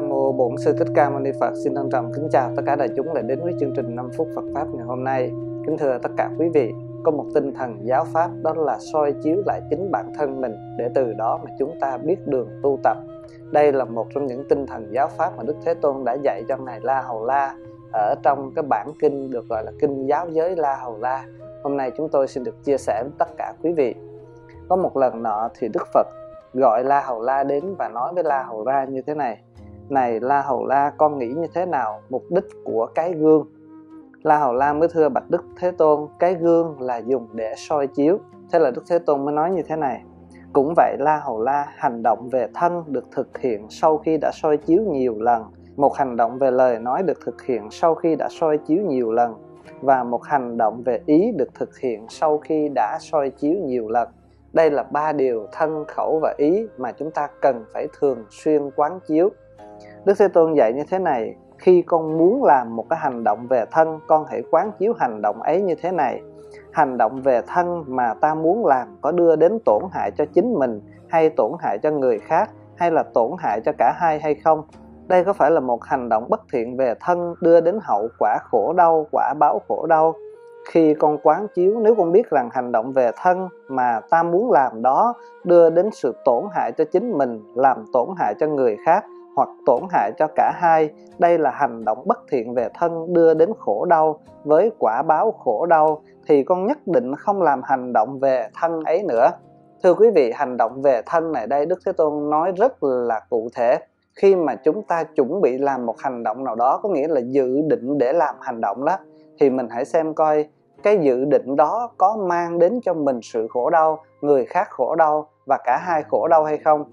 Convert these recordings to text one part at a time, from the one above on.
Nam mô Bổn sư Thích Ca Mâu Ni Phật. Xin trân trọng kính chào tất cả đại chúng đã đến với chương trình 5 phút Phật pháp ngày hôm nay. Kính thưa tất cả quý vị, có một tinh thần giáo pháp đó là soi chiếu lại chính bản thân mình để từ đó mà chúng ta biết đường tu tập. Đây là một trong những tinh thần giáo pháp mà Đức Thế Tôn đã dạy cho ngài La Hầu La ở trong cái bản kinh được gọi là kinh giáo giới La Hầu La. Hôm nay chúng tôi xin được chia sẻ với tất cả quý vị. Có một lần nọ thì Đức Phật gọi La Hầu La đến và nói với La Hầu La như thế này này La Hầu La, con nghĩ như thế nào? Mục đích của cái gương. La Hầu La mới thưa bạch Đức Thế Tôn, cái gương là dùng để soi chiếu. Thế là Đức Thế Tôn mới nói như thế này. Cũng vậy, La Hầu La hành động về thân được thực hiện sau khi đã soi chiếu nhiều lần. Một hành động về lời nói được thực hiện sau khi đã soi chiếu nhiều lần. Và một hành động về ý được thực hiện sau khi đã soi chiếu nhiều lần đây là ba điều thân khẩu và ý mà chúng ta cần phải thường xuyên quán chiếu. Đức Thế Tôn dạy như thế này, khi con muốn làm một cái hành động về thân, con hãy quán chiếu hành động ấy như thế này. Hành động về thân mà ta muốn làm có đưa đến tổn hại cho chính mình hay tổn hại cho người khác, hay là tổn hại cho cả hai hay không? Đây có phải là một hành động bất thiện về thân đưa đến hậu quả khổ đau, quả báo khổ đau? Khi con quán chiếu, nếu con biết rằng hành động về thân mà ta muốn làm đó đưa đến sự tổn hại cho chính mình, làm tổn hại cho người khác hoặc tổn hại cho cả hai, đây là hành động bất thiện về thân đưa đến khổ đau. Với quả báo khổ đau thì con nhất định không làm hành động về thân ấy nữa. Thưa quý vị, hành động về thân này đây đức thế tôn nói rất là cụ thể. Khi mà chúng ta chuẩn bị làm một hành động nào đó, có nghĩa là dự định để làm hành động đó thì mình hãy xem coi cái dự định đó có mang đến cho mình sự khổ đau, người khác khổ đau và cả hai khổ đau hay không.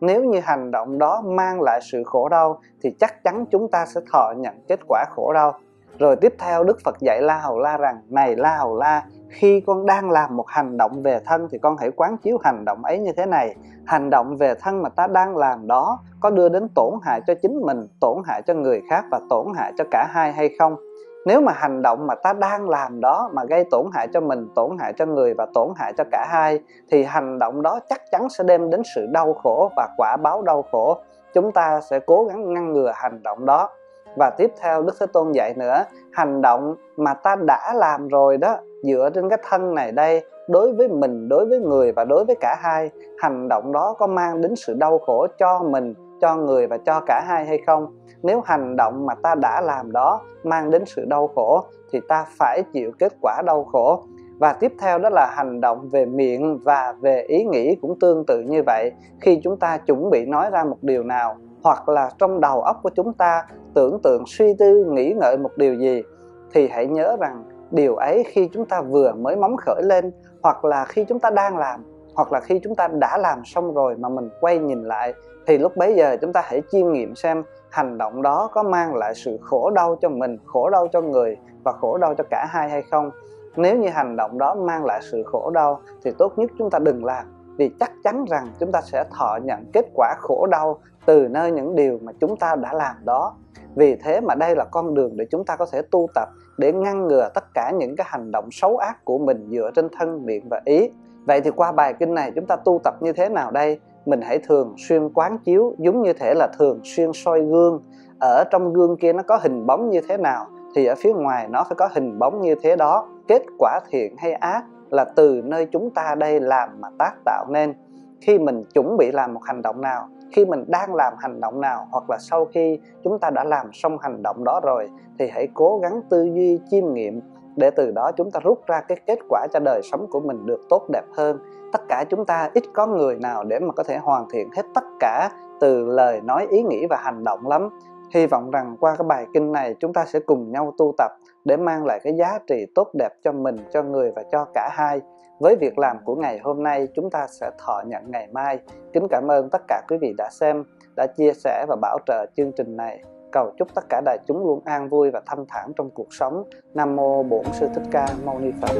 Nếu như hành động đó mang lại sự khổ đau thì chắc chắn chúng ta sẽ thọ nhận kết quả khổ đau. Rồi tiếp theo đức phật dạy la hầu la rằng, này la hầu la, khi con đang làm một hành động về thân thì con hãy quán chiếu hành động ấy như thế này. Hành động về thân mà ta đang làm đó có đưa đến tổn hại cho chính mình, tổn hại cho người khác và tổn hại cho cả hai hay không? Nếu mà hành động mà ta đang làm đó mà gây tổn hại cho mình, tổn hại cho người và tổn hại cho cả hai, thì hành động đó chắc chắn sẽ đem đến sự đau khổ và quả báo đau khổ. Chúng ta sẽ cố gắng ngăn ngừa hành động đó. Và tiếp theo đức thế tôn dạy nữa, hành động mà ta đã làm rồi đó, dựa trên cái thân này đây, đối với mình, đối với người và đối với cả hai, hành động đó có mang đến sự đau khổ cho mình cho người và cho cả hai hay không. Nếu hành động mà ta đã làm đó mang đến sự đau khổ, thì ta phải chịu kết quả đau khổ. Và tiếp theo đó là hành động về miệng và về ý nghĩ cũng tương tự như vậy. Khi chúng ta chuẩn bị nói ra một điều nào, hoặc là trong đầu óc của chúng ta tưởng tượng, suy tư, nghĩ ngợi một điều gì, thì hãy nhớ rằng điều ấy khi chúng ta vừa mới móng khởi lên, hoặc là khi chúng ta đang làm hoặc là khi chúng ta đã làm xong rồi mà mình quay nhìn lại, thì lúc bấy giờ chúng ta hãy chiêm nghiệm xem hành động đó có mang lại sự khổ đau cho mình, khổ đau cho người và khổ đau cho cả hai hay không. Nếu như hành động đó mang lại sự khổ đau thì tốt nhất chúng ta đừng làm, vì chắc chắn rằng chúng ta sẽ thọ nhận kết quả khổ đau từ nơi những điều mà chúng ta đã làm đó. Vì thế mà đây là con đường để chúng ta có thể tu tập, để ngăn ngừa tất cả những cái hành động xấu ác của mình dựa trên thân miệng và ý vậy thì qua bài kinh này chúng ta tu tập như thế nào đây? Mình hãy thường xuyên quán chiếu giống như thể là thường xuyên soi gương. Ở trong gương kia nó có hình bóng như thế nào, thì ở phía ngoài nó phải có hình bóng như thế đó. Kết quả thiện hay ác là từ nơi chúng ta đây làm mà tác tạo nên. Khi mình chuẩn bị làm một hành động nào, khi mình đang làm hành động nào, hoặc là sau khi chúng ta đã làm xong hành động đó rồi, thì hãy cố gắng tư duy chiêm nghiệm để từ đó chúng ta rút ra cái kết quả cho đời sống của mình được tốt đẹp hơn. Tất cả chúng ta ít có người nào để mà có thể hoàn thiện hết tất cả từ lời nói, ý nghĩ và hành động lắm. Hy vọng rằng qua cái bài kinh này chúng ta sẽ cùng nhau tu tập để mang lại cái giá trị tốt đẹp cho mình, cho người và cho cả hai. Với việc làm của ngày hôm nay, chúng ta sẽ thọ nhận ngày mai. Kính cảm ơn tất cả quý vị đã xem, đã chia sẻ và bảo trợ chương trình này cầu chúc tất cả đại chúng luôn an vui và thanh thản trong cuộc sống. Nam mô bổn sư thích ca mâu ni phật.